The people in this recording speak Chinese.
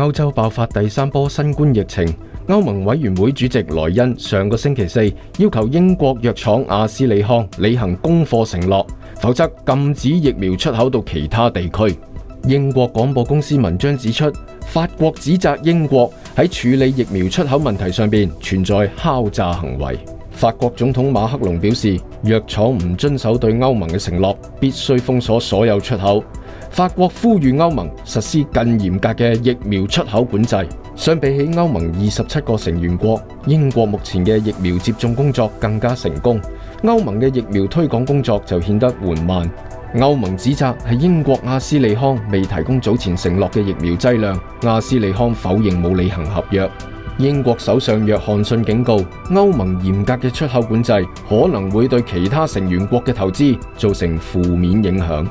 欧洲爆发第三波新冠疫情，欧盟委员会主席莱恩上个星期四要求英国药厂阿斯利康履行供货承诺，否则禁止疫苗出口到其他地区。英国广播公司文章指出，法国指责英国喺处理疫苗出口问题上边存在敲诈行为。法国总统马克龙表示，药厂唔遵守对欧盟嘅承诺，必须封锁所有出口。法国呼吁欧盟实施更严格嘅疫苗出口管制。相比起欧盟二十七个成员国，英国目前嘅疫苗接种工作更加成功。欧盟嘅疫苗推广工作就显得缓慢。欧盟指责系英国阿斯利康未提供早前承诺嘅疫苗剂量。阿斯利康否认冇履行合约。英国首相约翰逊警告欧盟严格嘅出口管制可能会对其他成员国嘅投资造成负面影响。